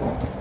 Thank.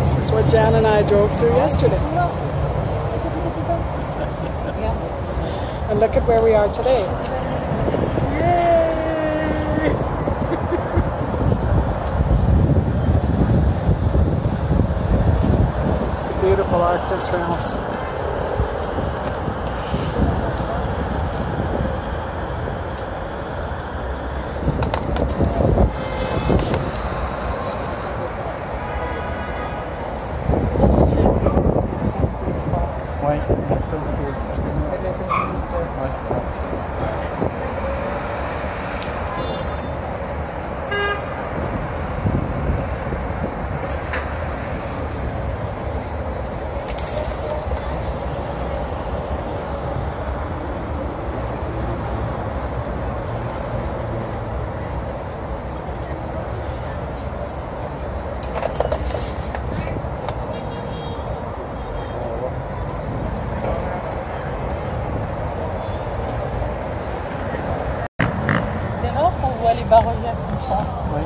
this is what Jan and I drove through yesterday. Oh, yeah. And look at where we are today. Yay! Beautiful Arctic Trails. Ouais, seule chose. Ouais. les bas-reliefs tout le temps. Oui.